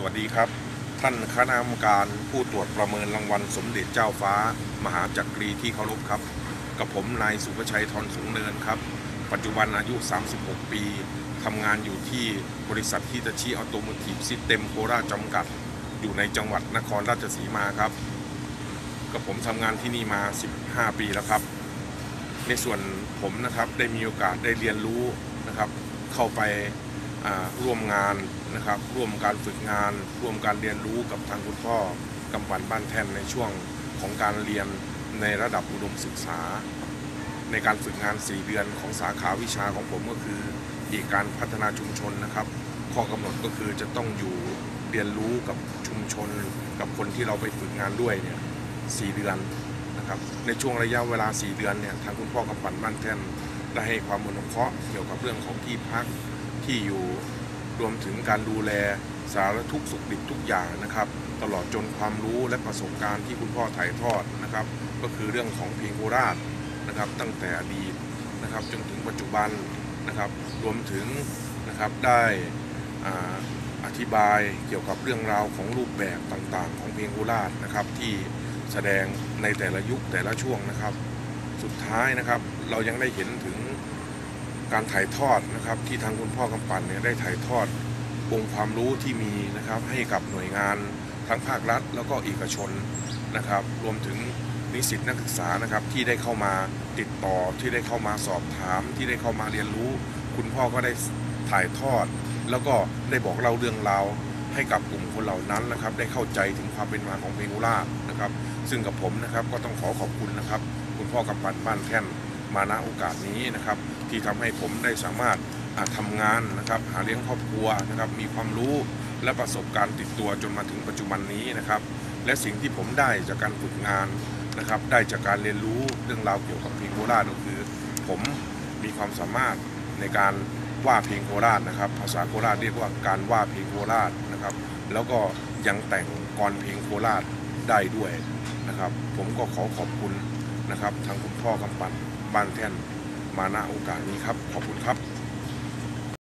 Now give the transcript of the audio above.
สวัสดีครับ ท่านคณะกรรมการผู้ตรวจประเมินรางวัลสมเด็จเจ้าฟ้า มหาจักรีที่เคารพครับ กระผมนายสุภชัยทอนสูงเนินครับ ปัจจุบันอายุ 36 ปีทำงานอยู่ที่บริษัท Hitachi Automotive Systems โคราชจำกัด อยู่ในจังหวัดนครราชสีมาครับ กระผมทำงานที่นี่มา 15 ปีแล้วครับ ในส่วนผมนะครับได้มีโอกาสได้เรียนรู้นะครับ เข้าไป ร่วมงานนะครับ ร่วมการฝึกงาน ร่วมการเรียนรู้กับทางคุณพ่อกำปั่นบ้านแท่นในช่วงของการเรียนในระดับอุดมศึกษา ในการฝึกงาน 4 เดือนของสาขาวิชาของผมก็คืออีกการพัฒนาชุมชนนะครับ ข้อกำหนดก็คือจะต้องอยู่เรียนรู้กับชุมชน กับคนที่เราไปฝึกงานด้วยเนี่ยสเดือนนะครับในช่วงระยะเวลา 4 เดือนเนี่ยทางคุณพ่อกำปั่นบ้านแท่นได้ให้ความอนุเคราะห์เกี่ยวกับเรื่องของที่พัก ที่อยู่รวมถึงการดูแลสารทุกสุขดิบทุกอย่างนะครับ ตลอดจนความรู้และประสบการณ์ที่คุณพ่อถ่ายทอดนะครับ ก็คือเรื่องของเพลงโคราชนะครับ ตั้งแต่อดีตนะครับจนถึงปัจจุบันนะครับ รวมถึงนะครับได้ออธิบายเกี่ยวกับเรื่องราวของรูปแบบต่างๆ ของเพลงโคราชนะครับ ที่แสดงในแต่ละยุคแต่ละช่วงนะครับ สุดท้ายนะครับเรายังได้เห็นถึง การถ่ายทอดนะครับ ที่ทางคุณพ่อกำปั่นเนี่ยได้ถ่ายทอดองค์ความรู้ที่มีนะครับให้กับหน่วยงานทั้งภาครัฐ แล้วก็เอกชนนะครับ รวมถึงนิสิตนักศึกษานะครับที่ได้เข้ามาติดต่อที่ได้เข้ามาสอบถาม ที่ได้เข้ามาเรียนรู้ คุณพ่อก็ได้ถ่ายทอด แล้วก็ได้บอกเล่าเรื่องราวให้กับกลุ่มคนเหล่านั้นนะครับ ได้เข้าใจถึงความเป็นมาของเพลงโครานะครับ ซึ่งกับผมนะครับก็ต้องขอขอบคุณนะครับ คุณพ่อกำปันบ้านแท่น มาณโอกาสนี้นะครับ ที่ทำให้ผมได้สามารถอ่าทำงานนะครับ หาเลี้ยงครอบครัวนะครับ มีความรู้และประสบการณ์ติดตัวจนมาถึงปัจจุบันนี้นะครับ และสิ่งที่ผมได้จากการฝึกงานนะครับ ได้จากการเรียนรู้เรื่องราวเกี่ยวกับเพลงโคราชก็คือ ผมมีความสามารถในการว่าเพลงโคราชนะครับ ภาษาโคราชเรียกว่าการว่าเพลงโคราชนะครับ แล้วก็ยังแต่งกรเพลงโคราชได้ด้วยนะครับ ผมก็ขอขอบคุณนะครับทางคุณพ่อกำปั่น บ้านแท่นมาณโอกาสนี้ครับ ขอบคุณครับ